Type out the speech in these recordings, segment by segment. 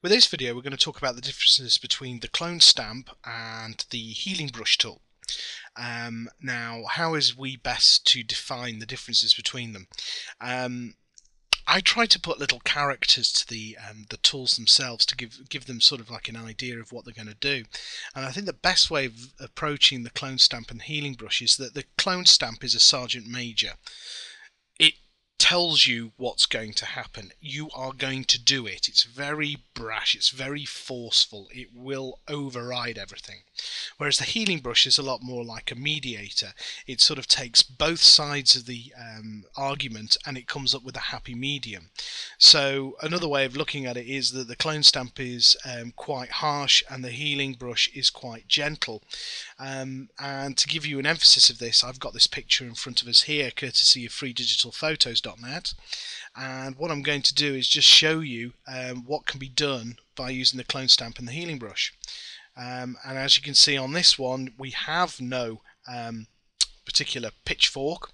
With this video we're going to talk about the differences between the clone stamp and the healing brush tool. Um, now how is we best to define the differences between them? Um, I try to put little characters to the um, the tools themselves to give give them sort of like an idea of what they're going to do. And I think the best way of approaching the clone stamp and healing brush is that the clone stamp is a sergeant major. Tells you what's going to happen. You are going to do it. It's very brash, it's very forceful, it will override everything. Whereas the healing brush is a lot more like a mediator. It sort of takes both sides of the um, argument and it comes up with a happy medium. So another way of looking at it is that the clone stamp is um, quite harsh and the healing brush is quite gentle. Um, and to give you an emphasis of this, I've got this picture in front of us here, courtesy of freedigitalphotos.net. And what I'm going to do is just show you um, what can be done by using the clone stamp and the healing brush. Um, and as you can see on this one, we have no um, particular pitchfork.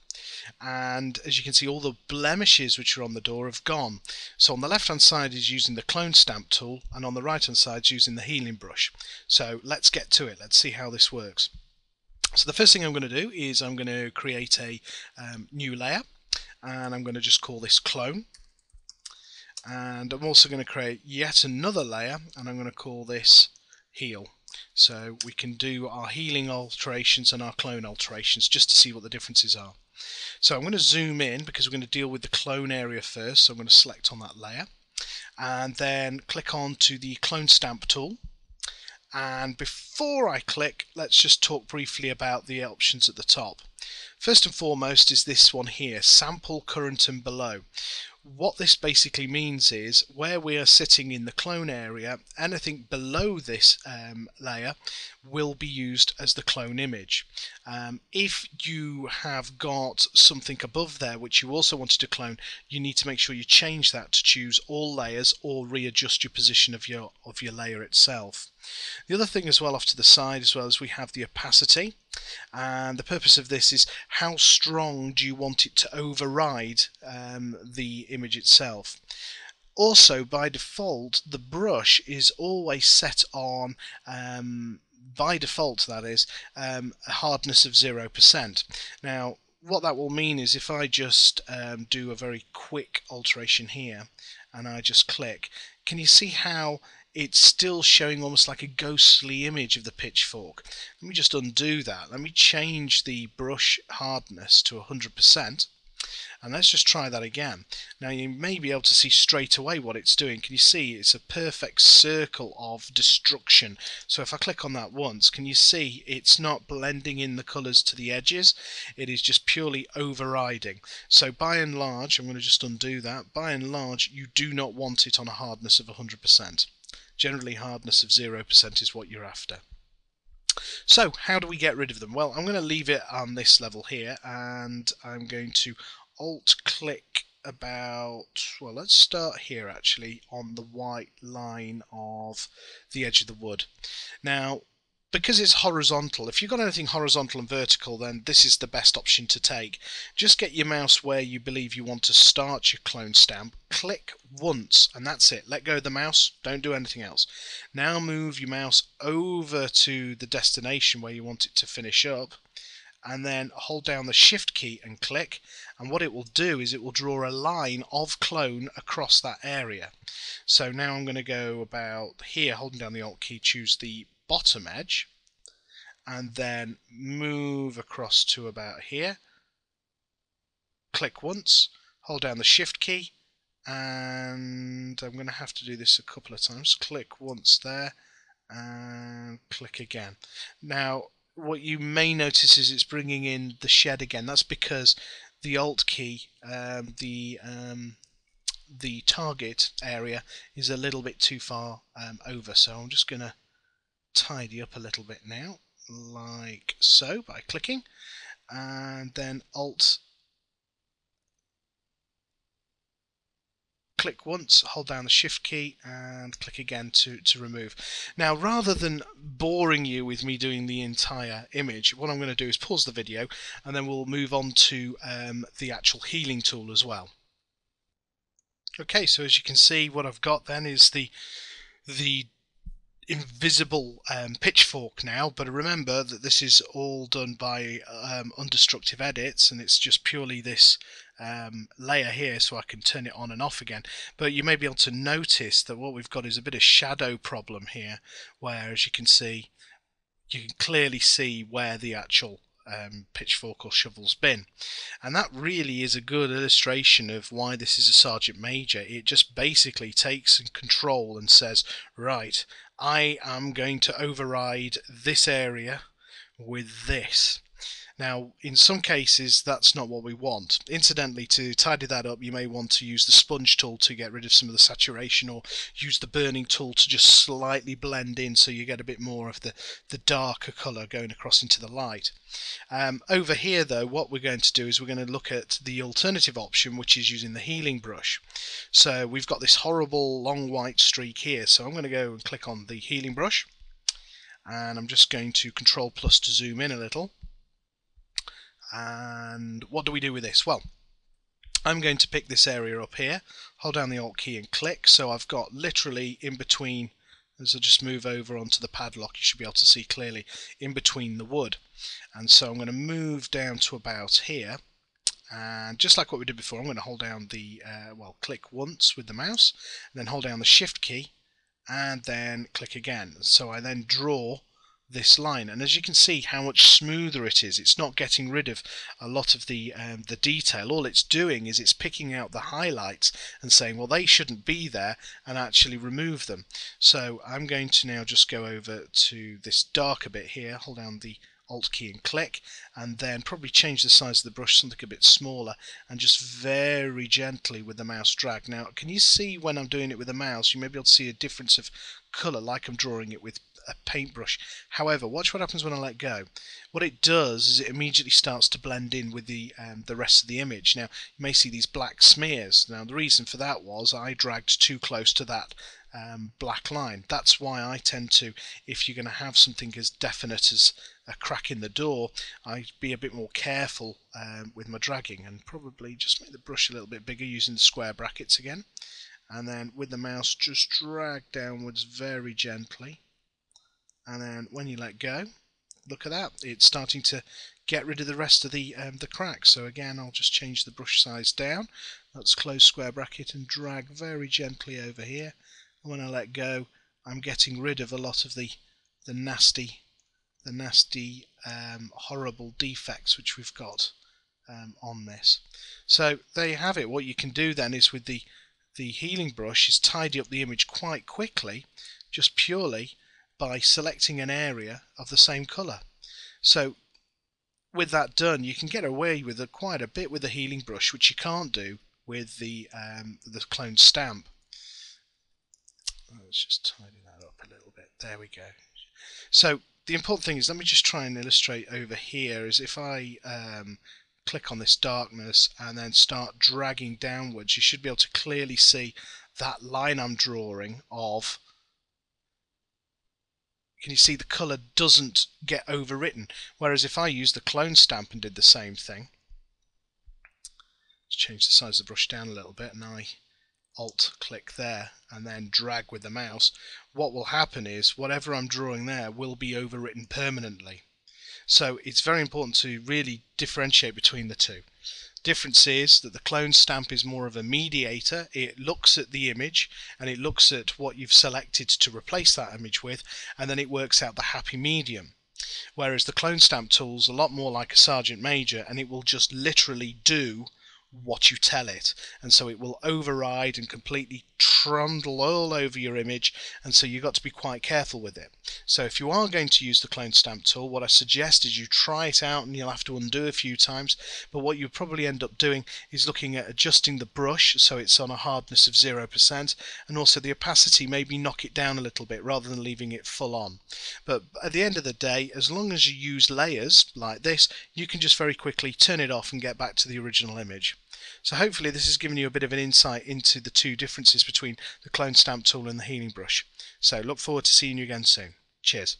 And as you can see all the blemishes which are on the door have gone. So on the left hand side is using the clone stamp tool and on the right hand side is using the healing brush. So let's get to it. Let's see how this works. So the first thing I'm going to do is I'm going to create a um, new layer and I'm going to just call this clone. And I'm also going to create yet another layer and I'm going to call this heal. So we can do our healing alterations and our clone alterations just to see what the differences are. So I'm going to zoom in because we're going to deal with the clone area first. So I'm going to select on that layer and then click on to the clone stamp tool and before I click let's just talk briefly about the options at the top. First and foremost is this one here sample current and below. What this basically means is where we are sitting in the clone area anything below this um, layer will be used as the clone image. Um, if you have got something above there which you also wanted to clone you need to make sure you change that to choose all layers or readjust your position of your of your layer itself. The other thing as well off to the side as well as we have the opacity. And the purpose of this is how strong do you want it to override um, the image itself? Also by default the brush is always set on um, by default that is um, a hardness of 0% now what that will mean is if I just um, do a very quick alteration here and I just click can you see how it's still showing almost like a ghostly image of the pitchfork. Let me just undo that. Let me change the brush hardness to 100% and let's just try that again. Now you may be able to see straight away what it's doing. Can you see it's a perfect circle of destruction. So if I click on that once, can you see it's not blending in the colours to the edges. It is just purely overriding. So by and large, I'm going to just undo that. By and large, you do not want it on a hardness of 100%. Generally hardness of 0% is what you're after. So how do we get rid of them? Well, I'm going to leave it on this level here and I'm going to alt click about, well let's start here actually on the white line of the edge of the wood. Now because it's horizontal, if you've got anything horizontal and vertical, then this is the best option to take. Just get your mouse where you believe you want to start your clone stamp, click once, and that's it. Let go of the mouse, don't do anything else. Now move your mouse over to the destination where you want it to finish up, and then hold down the shift key and click and what it will do is it will draw a line of clone across that area so now I'm going to go about here holding down the alt key choose the bottom edge and then move across to about here. Click once hold down the shift key and I'm going to have to do this a couple of times. Click once there and click again. Now what you may notice is it's bringing in the shed again. That's because the alt key um, the um, the target area is a little bit too far um, over. So I'm just gonna tidy up a little bit now like so by clicking and then alt click once, hold down the shift key and click again to, to remove. Now rather than boring you with me doing the entire image, what I'm going to do is pause the video and then we'll move on to um, the actual healing tool as well. Okay, so as you can see what I've got then is the the invisible um, pitchfork now but remember that this is all done by um, undestructive edits and it's just purely this um, layer here so I can turn it on and off again. But you may be able to notice that what we've got is a bit of shadow problem here where as you can see you can clearly see where the actual um, pitchfork or shovel's bin. And that really is a good illustration of why this is a Sergeant Major. It just basically takes control and says, right, I am going to override this area with this. Now, in some cases, that's not what we want. Incidentally, to tidy that up, you may want to use the sponge tool to get rid of some of the saturation or use the burning tool to just slightly blend in so you get a bit more of the, the darker colour going across into the light. Um, over here, though, what we're going to do is we're going to look at the alternative option, which is using the healing brush. So we've got this horrible long white streak here. So I'm going to go and click on the healing brush and I'm just going to control plus to zoom in a little and what do we do with this? Well, I'm going to pick this area up here, hold down the Alt key and click, so I've got literally in between, as I just move over onto the padlock, you should be able to see clearly, in between the wood. And so I'm going to move down to about here, and just like what we did before, I'm going to hold down the, uh, well, click once with the mouse, and then hold down the Shift key, and then click again. So I then draw this line. And as you can see how much smoother it is it's not getting rid of a lot of the um, the detail. All it's doing is it's picking out the highlights and saying well they shouldn't be there and actually remove them. So I'm going to now just go over to this darker bit here hold down the alt key and click and then probably change the size of the brush something a bit smaller and just very gently with the mouse drag. Now can you see when I'm doing it with the mouse you may be able to see a difference of color like I'm drawing it with a paintbrush. However, watch what happens when I let go. What it does is it immediately starts to blend in with the um, the rest of the image. Now you may see these black smears. Now the reason for that was I dragged too close to that um, black line. That's why I tend to, if you're going to have something as definite as a crack in the door, I'd be a bit more careful um, with my dragging and probably just make the brush a little bit bigger using the square brackets again. And then with the mouse, just drag downwards very gently and then when you let go look at that. It's starting to get rid of the rest of the um, the cracks so again I'll just change the brush size down. Let's close square bracket and drag very gently over here. And when I let go I'm getting rid of a lot of the the nasty the nasty um, horrible defects which we've got um, on this. So there you have it. What you can do then is with the the healing brush is tidy up the image quite quickly just purely by selecting an area of the same color. So with that done, you can get away with a, quite a bit with the healing brush, which you can't do with the um, the clone stamp. Let's just tidy that up a little bit. There we go. So the important thing is, let me just try and illustrate over here, is if I um, click on this darkness and then start dragging downwards, you should be able to clearly see that line I'm drawing of can you see the colour doesn't get overwritten? Whereas if I use the clone stamp and did the same thing let's change the size of the brush down a little bit and I alt click there and then drag with the mouse what will happen is whatever I'm drawing there will be overwritten permanently. So it's very important to really differentiate between the two Difference is that the clone stamp is more of a mediator. It looks at the image and it looks at what you've selected to replace that image with and then it works out the happy medium. Whereas the clone stamp tool is a lot more like a sergeant major and it will just literally do what you tell it. And so it will override and completely trundle all over your image and so you've got to be quite careful with it. So if you are going to use the clone stamp tool what I suggest is you try it out and you'll have to undo a few times. But what you probably end up doing is looking at adjusting the brush so it's on a hardness of 0% and also the opacity maybe knock it down a little bit rather than leaving it full on. But at the end of the day as long as you use layers like this you can just very quickly turn it off and get back to the original image so hopefully this has given you a bit of an insight into the two differences between the clone stamp tool and the healing brush. So look forward to seeing you again soon. Cheers.